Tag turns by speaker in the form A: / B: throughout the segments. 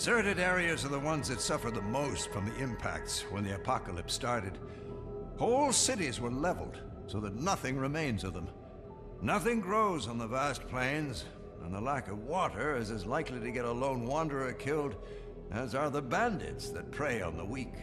A: Deserted areas are the ones that suffer the most from the impacts when the apocalypse started. Whole cities were leveled so that nothing remains of them. Nothing grows on the vast plains, and the lack of water is as likely to get a lone wanderer killed as are the bandits that prey on the weak.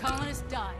B: Colonists died.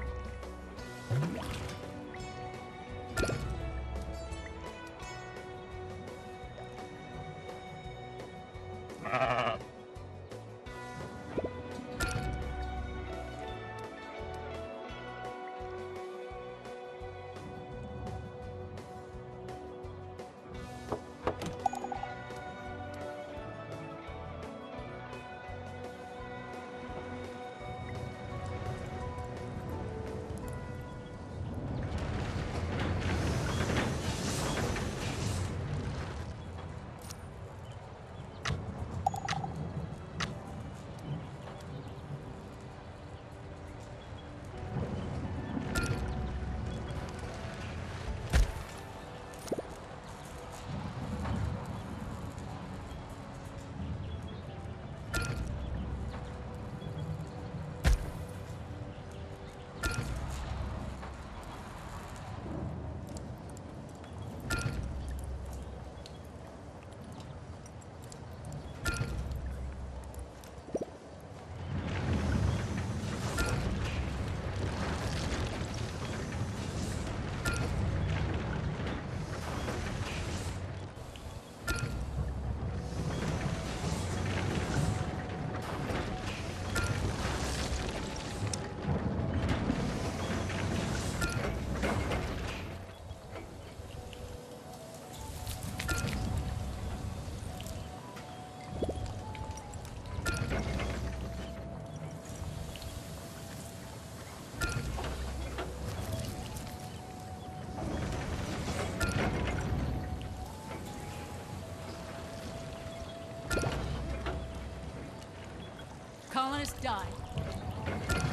B: Colonists died.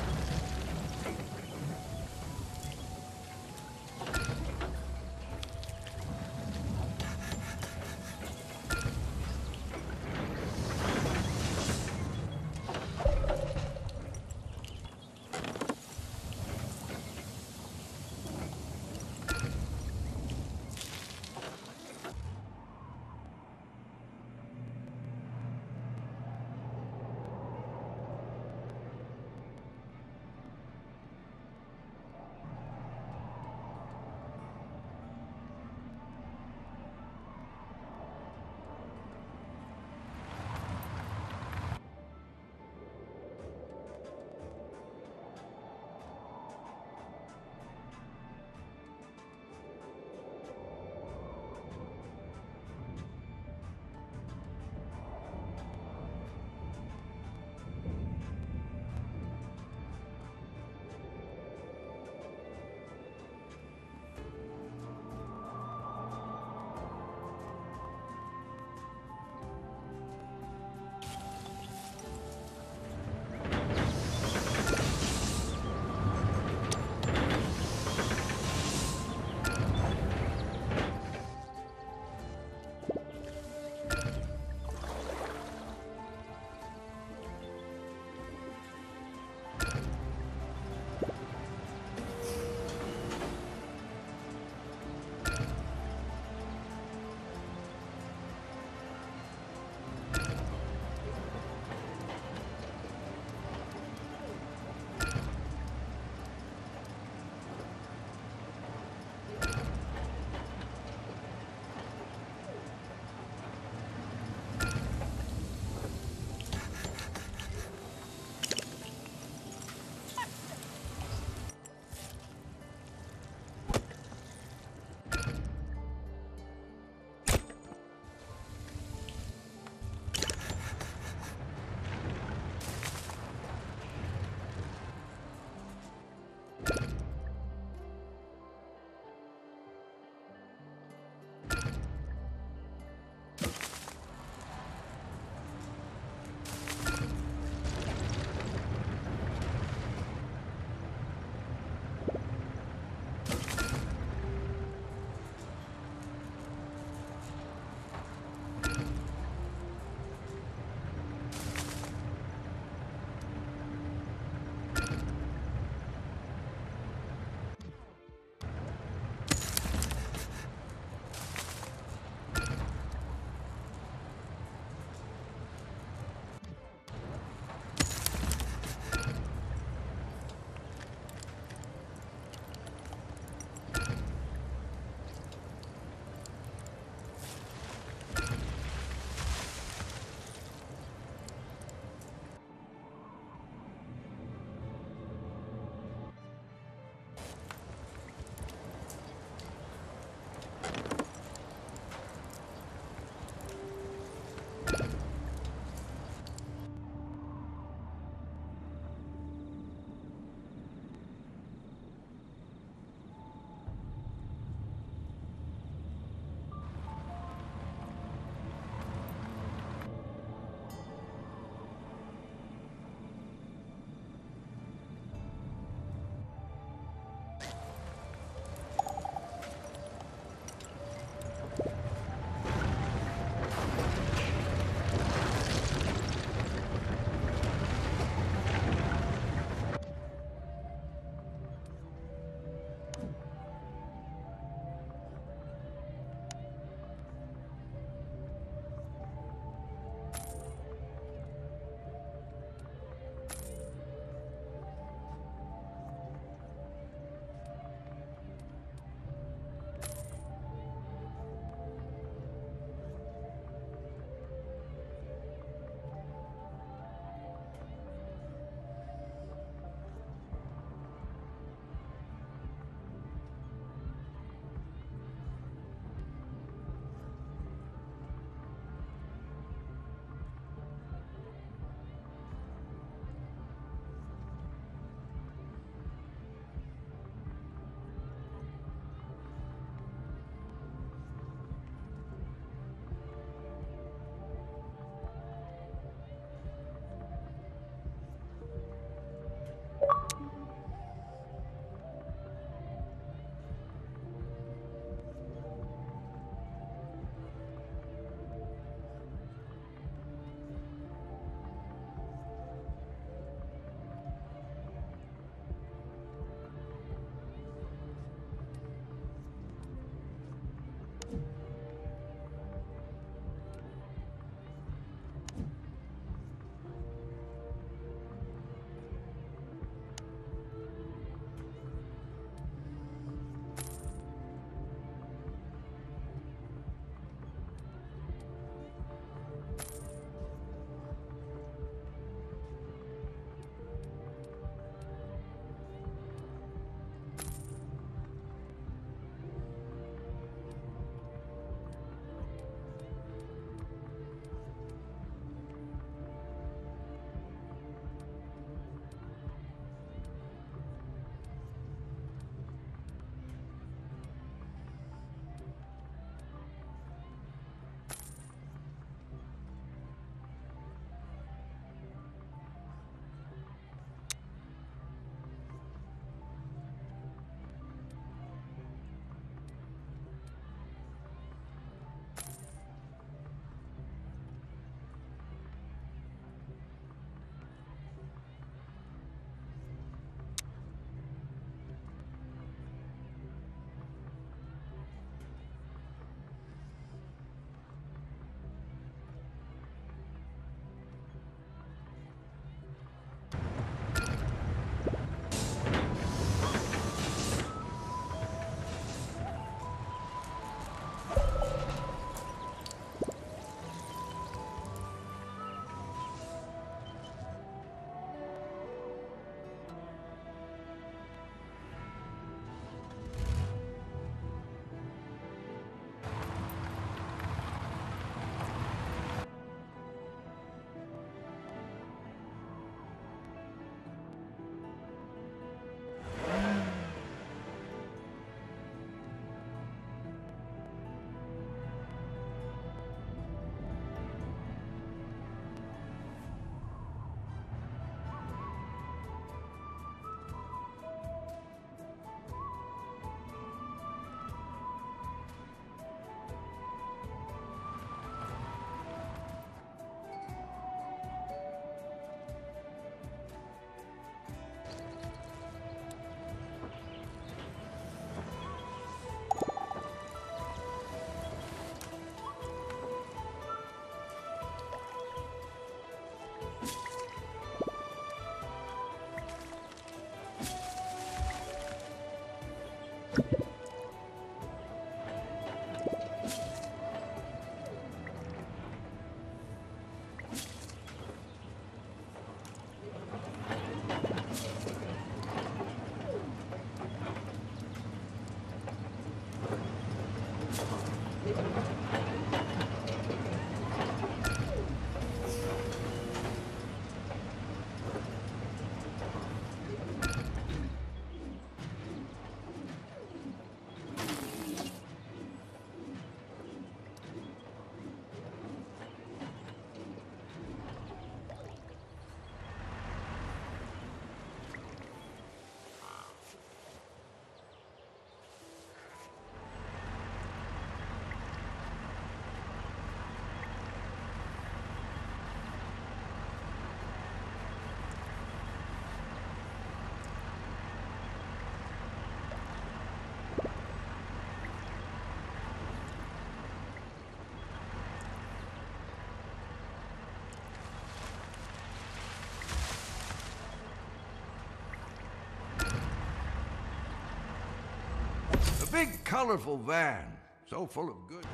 A: Big, colorful van, so full of good.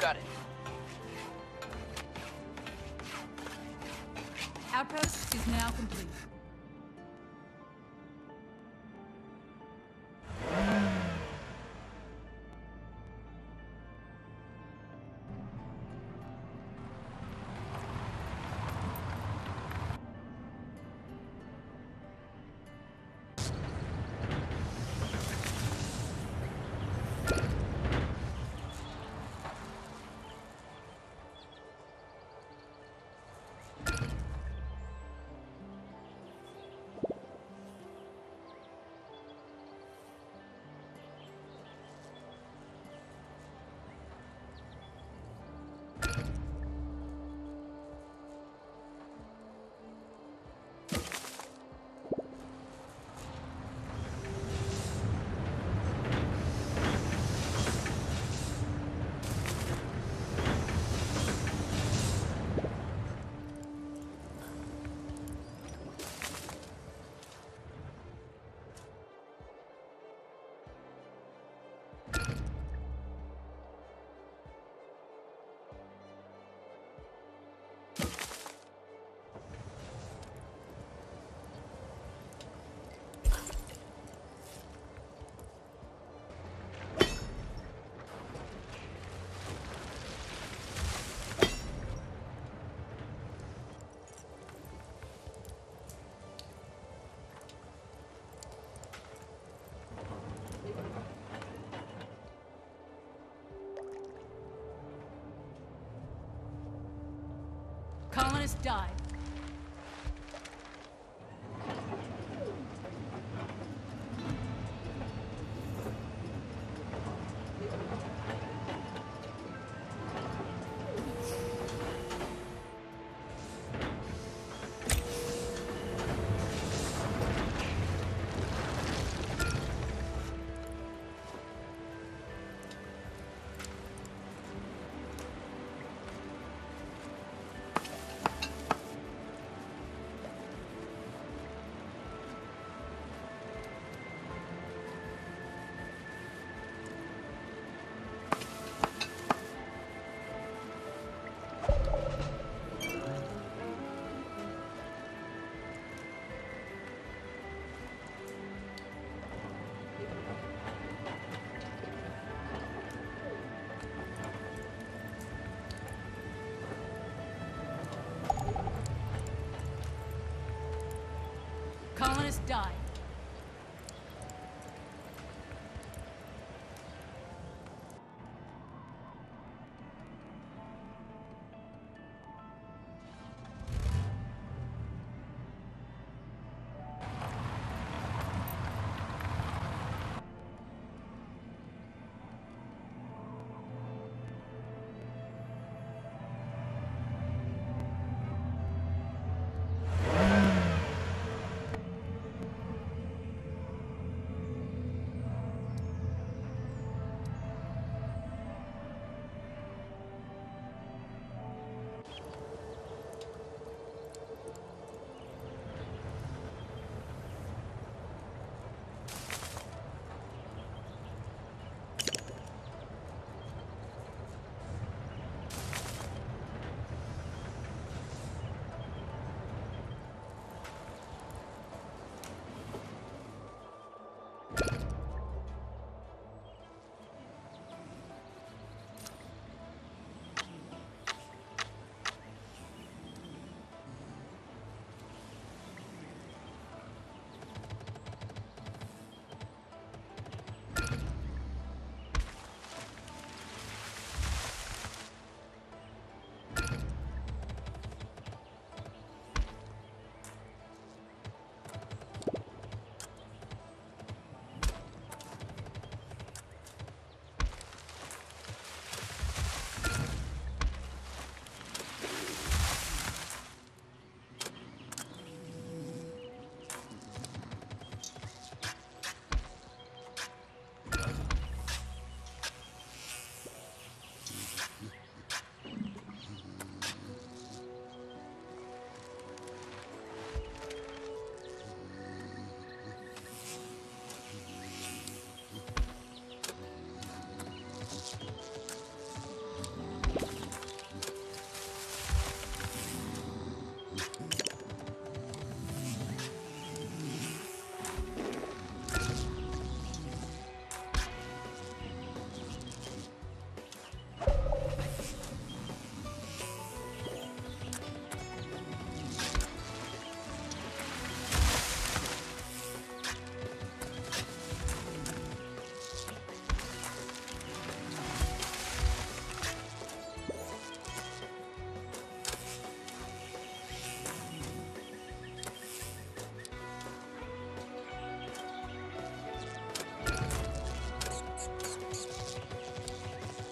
C: Got it.
B: Outpost is now complete. Colonist died. Colonist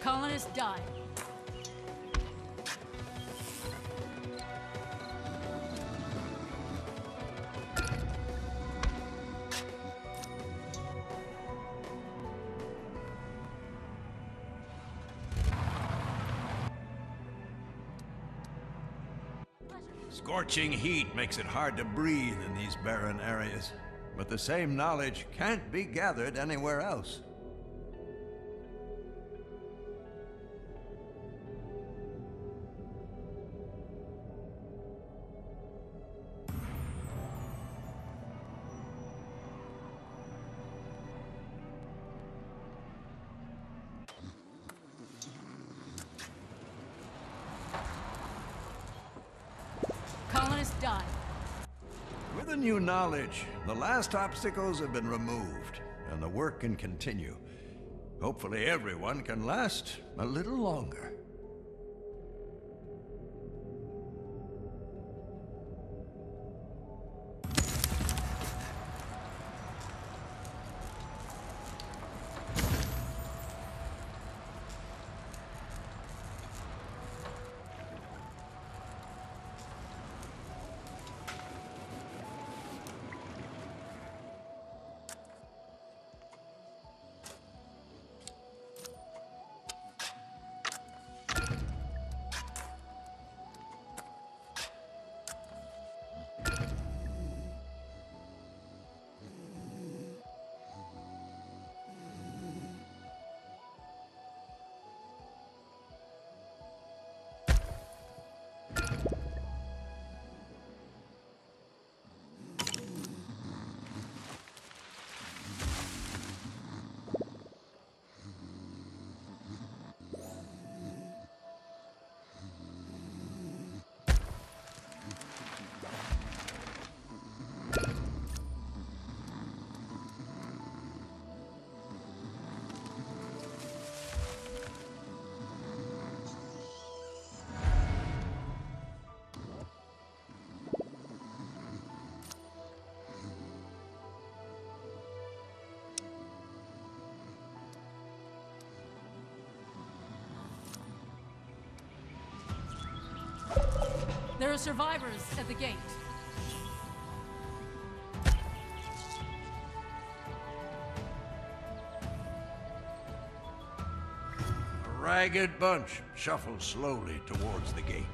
B: died. Colonist died.
A: Scorching heat makes it hard to breathe in these barren areas, but the same knowledge can't be gathered anywhere else. Knowledge, the last obstacles have been removed, and the work can continue. Hopefully, everyone can last a little longer.
B: There are survivors at the gate.
A: A ragged bunch shuffles slowly towards the gate.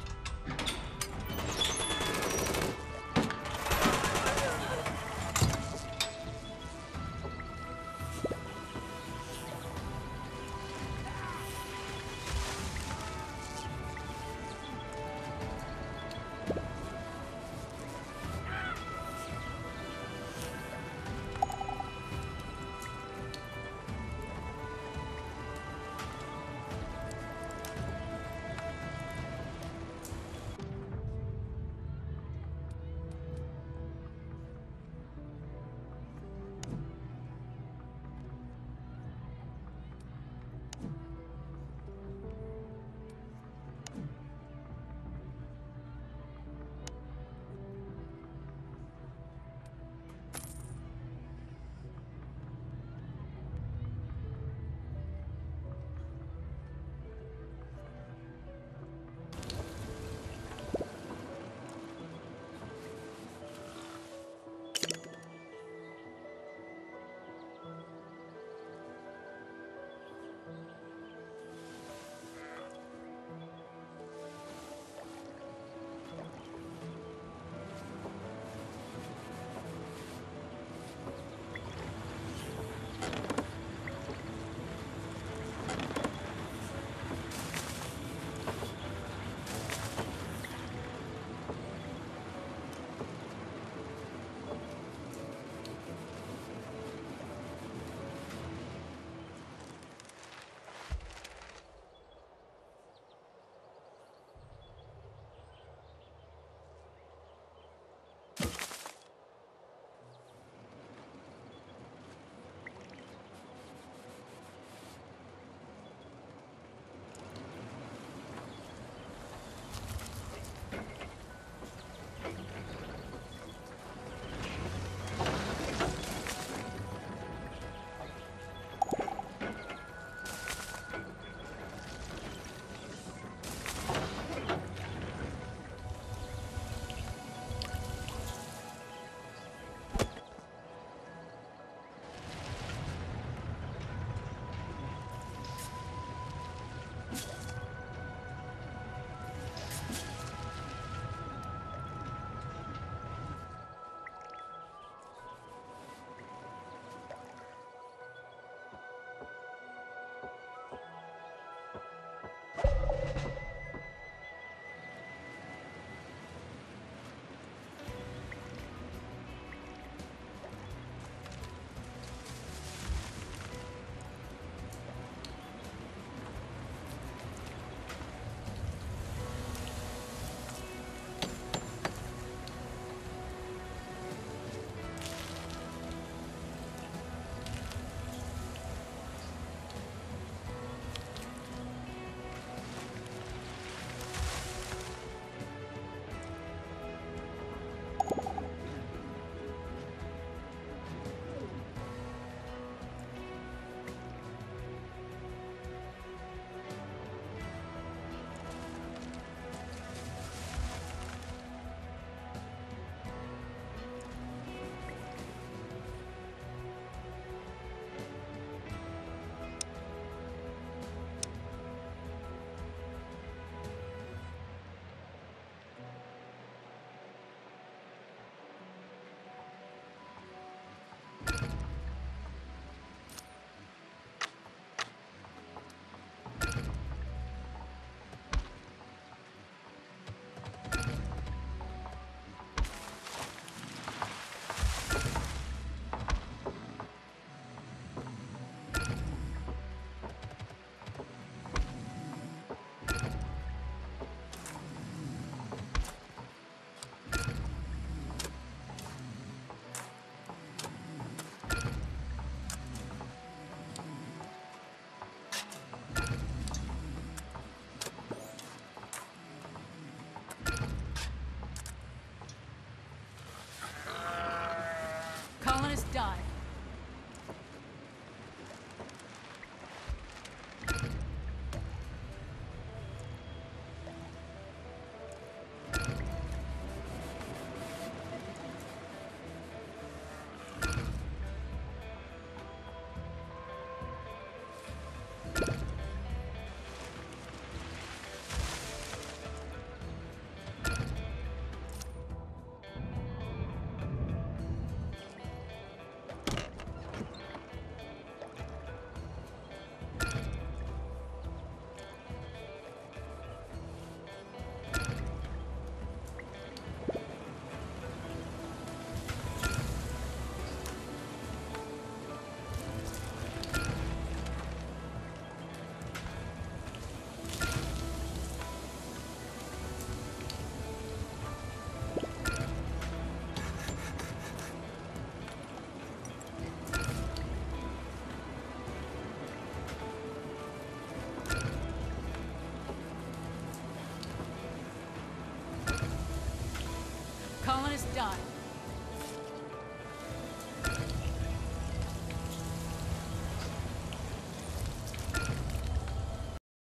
B: Died.